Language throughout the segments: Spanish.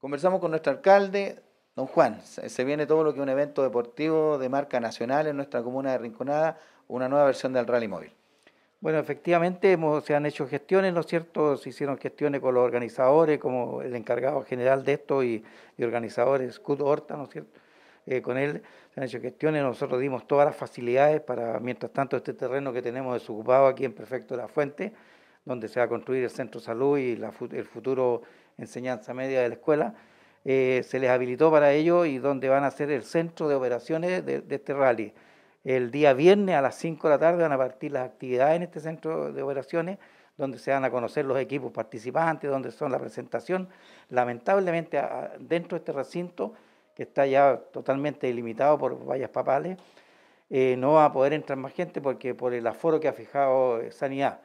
Conversamos con nuestro alcalde, don Juan. Se viene todo lo que es un evento deportivo de marca nacional en nuestra comuna de Rinconada, una nueva versión del Rally Móvil. Bueno, efectivamente se han hecho gestiones, ¿no es cierto? Se hicieron gestiones con los organizadores, como el encargado general de esto y, organizadores, Scud Horta, ¿no es cierto? Eh, con él se han hecho gestiones, nosotros dimos todas las facilidades para, mientras tanto, este terreno que tenemos desocupado aquí en Perfecto de la Fuente, donde se va a construir el centro de salud y el futuro enseñanza media de la escuela, eh, se les habilitó para ello y donde van a ser el centro de operaciones de, este rally. El día viernes a las 5 de la tarde van a partir las actividades en este centro de operaciones, donde se van a conocer los equipos participantes, donde son la presentación. Lamentablemente, dentro de este recinto, que está ya totalmente delimitado por vallas papales, eh, no va a poder entrar más gente porque por el aforo que ha fijado eh, Sanidad.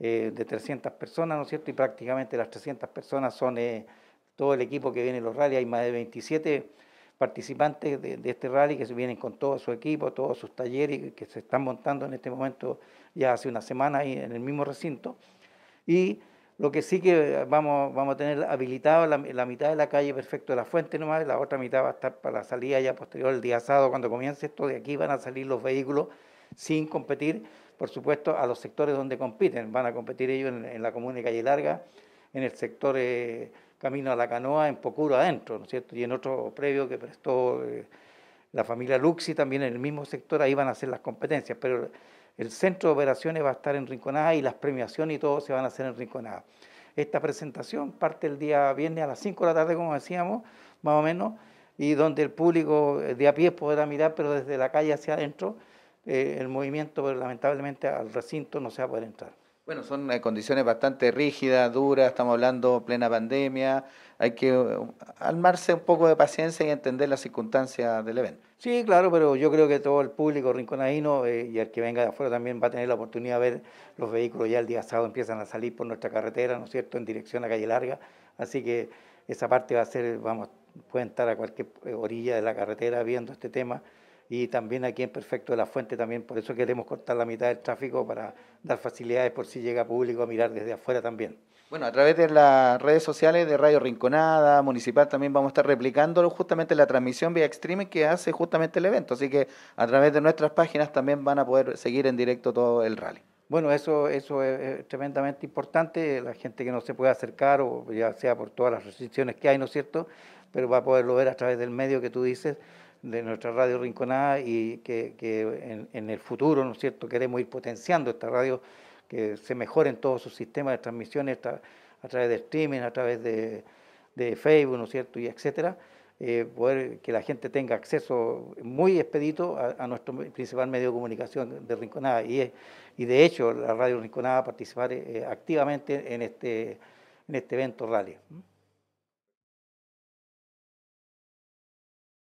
Eh, de 300 personas, ¿no es cierto? Y prácticamente las 300 personas son eh, todo el equipo que viene en los rallies. Hay más de 27 participantes de, este rally que vienen con todo su equipo, todos sus talleres que se están montando en este momento ya hace una semana ahí en el mismo recinto. Y lo que sí que vamos, vamos a tener habilitado la, la, mitad de la calle Perfecto de la Fuente nomás, la otra mitad va a estar para la salida ya posterior el día sábado cuando comience esto, de aquí van a salir los vehículos sin competir por supuesto, a los sectores donde compiten. Van a competir ellos en, la comuna de Calle Larga, en el sector eh, Camino a la Canoa, en Pocuro adentro, ¿no es cierto? Y en otro previo que prestó eh, la familia Luxi, también en el mismo sector, ahí van a hacer las competencias. Pero el centro de operaciones va a estar en Rinconada y las premiaciones y todo se van a hacer en Rinconada. Esta presentación parte el día viernes a las 5 de la tarde, como decíamos, más o menos, y donde el público de a pie podrá mirar, pero desde la calle hacia adentro, eh, el movimiento, pero lamentablemente al recinto no se va a poder entrar. Bueno, son eh, condiciones bastante rígidas, duras, estamos hablando plena pandemia, hay que eh, armarse un poco de paciencia y entender las circunstancias del evento. Sí, claro, pero yo creo que todo el público rinconadino y el que venga de afuera también va a tener la oportunidad de ver los vehículos ya el día sábado empiezan a salir por nuestra carretera, ¿no es cierto?, en dirección a Calle Larga, así que esa parte va a ser, vamos, pueden estar a cualquier orilla de la carretera viendo este tema y también aquí en Perfecto de la Fuente también, por eso queremos cortar la mitad del tráfico para dar facilidades por si llega público a mirar desde afuera también. Bueno, a través de las redes sociales de Radio Rinconada, Municipal, también vamos a estar replicando justamente la transmisión vía streaming que hace justamente el evento. Así que a través de nuestras páginas también van a poder seguir en directo todo el rally. Bueno, eso, eso es, tremendamente importante. La gente que no se puede acercar, o ya sea por todas las restricciones que hay, ¿no es cierto? Pero va a poderlo ver a través del medio que tú dices de nuestra radio Rinconada y que, en, el futuro, ¿no es cierto?, queremos ir potenciando esta radio, que se mejoren todos sus sistemas de transmisiones a través de streaming, a través de, Facebook, ¿no es cierto?, y etcétera, eh, poder que la gente tenga acceso muy expedito a, nuestro principal medio de comunicación de Rinconada. Y, y de hecho, la radio Rinconada va a participar eh, activamente en este, en este evento rally.